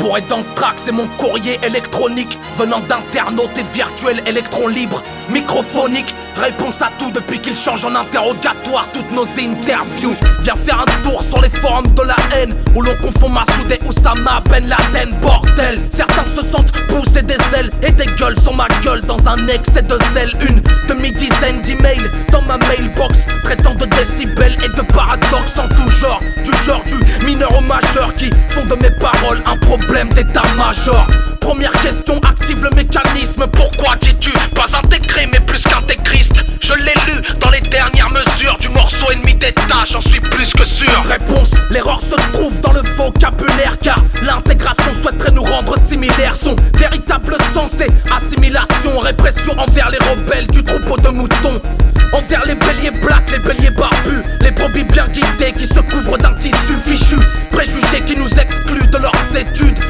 Bourré d'anthrax, c'est mon courrier électronique. Venant d'internautes et virtuels électrons libres Microphonique, réponse à tout depuis qu'il change en interrogatoire. Toutes nos interviews Viens faire un tour sur les forums de la haine. Où l'on confond Massoud et Oussama Ben Laden Bordel, certains se sentent pousser des ailes Et des gueules sur ma gueule dans un excès de zèle. Une demi-dizaine d'emails dans ma mailbox Première question, active le mécanisme. Pourquoi dis-tu pas intégré mais plus qu'intégriste? Je l'ai lu dans les dernières mesures. Du morceau ennemi d'état J'en suis plus que sûr. Réponse, l'erreur se trouve dans le vocabulaire Car l'intégration souhaiterait nous rendre similaires. Son véritable sens assimilation Répression envers les rebelles du troupeau de moutons. Envers les béliers blacks, les béliers barbus Les brebis bien guidés qui se couvrent d'un tissu fichu. Préjugés qui nous excluent de leurs études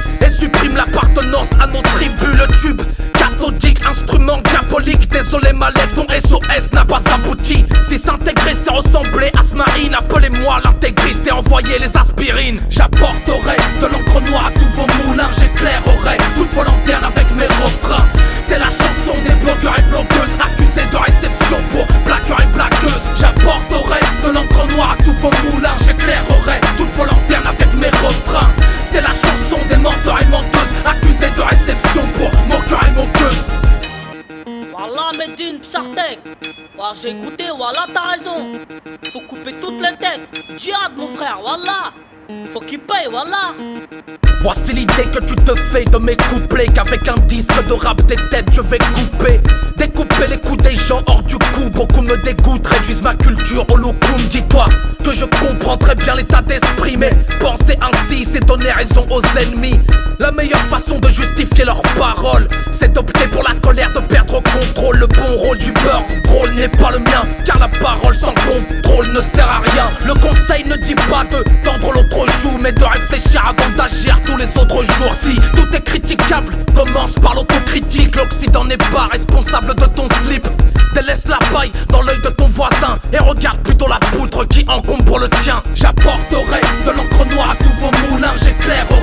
nos tribus Le tube cathodique, instrument diabolique Désolé ma lettre, ton SOS n'a pas abouti. Si s'intégrer c'est ressembler à Smarine Appelez-moi l'intégriste et envoyez les aspirines. J'apporterai de l'encre noire à tous vos moulins J'éclairerai toute vos lanternes avec mes refrains Medine Psartek Wallah j'ai écouté, Wallah t'as raison. Faut couper toutes les têtes. Djihad mon frère, Wallah Faut qu'il paye, Wallah Voici l'idée que tu te fais de mes couplets Qu'avec un disque de rap des têtes je vais couper. Découper les coups des gens hors du coup. Beaucoup me dégoûtent, réduisent ma culture au loukoum Dis-toi que je comprends très bien l'état d'esprit Mais penser ainsi c'est donner raison aux ennemis. La meilleure façon de justifier leurs paroles C'est d'opter pour la colère, réfléchir avant d'agir tous les autres jours. Si tout est critiquable, commence par l'autocritique. L'Occident n'est pas responsable de ton slip. Délaisse la paille dans l'œil de ton voisin Et regarde plutôt la poutre qui encombre le tien. J'apporterai de l'encre noire à tous vos moulins J'éclairerai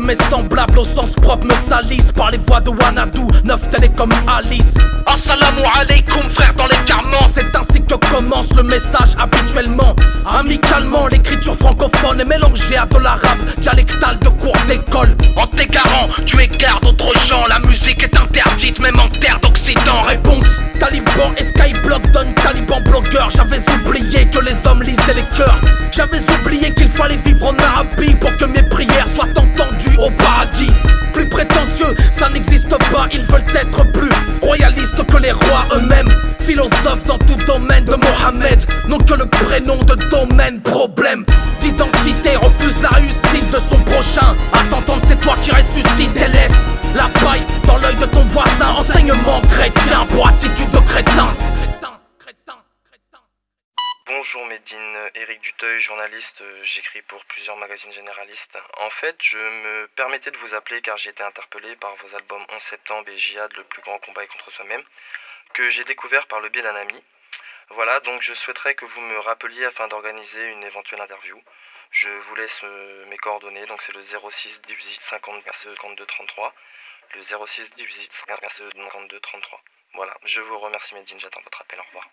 mes semblables au sens propre me salissent Par les voix de Wanadu, neuf télé comme Alice. Assalamu alaikum frère dans les carments C'est ainsi que commence le message habituellement. Amicalement l'écriture francophone est mélangée à de l'arabe Dialectal de cours d'école. En t'égarant tu égares d'autres gens. La musique est interdite même en terre d'Occident. Réponse Taliban et Skyblock donnent Taliban blogueur. J'avais oublié que les hommes lisaient les cœurs. J'avais oublié qu'il fallait vivre en Arabie Pour que mes prières soient entendues eux-mêmes Philosophes dans tout domaine de Mohamed N'ont que le prénom de domaine Problème. D'identité, refuse la réussite de son prochain. T'entendre c'est toi qui ressuscite et laisse la paille dans l'œil de ton voisin. Enseignement chrétien pour attitude de crétin. Bonjour Médine, Eric Duteuil, journaliste, j'écris pour plusieurs magazines généralistes. En fait, je me permettais de vous appeler car j'ai été interpellé par vos albums 11 septembre et Jihad, le plus grand combat contre soi-même, que j'ai découvert par le biais d'un ami. Voilà, donc je souhaiterais que vous me rappeliez afin d'organiser une éventuelle interview. Je vous laisse euh, mes coordonnées, donc c'est le 06 18 50 52 33. Le 06 18 52 33. Voilà, je vous remercie Médine, j'attends votre appel, au revoir.